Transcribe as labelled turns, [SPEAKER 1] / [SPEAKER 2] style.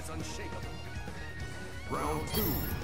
[SPEAKER 1] Is unshakable.
[SPEAKER 2] Round two.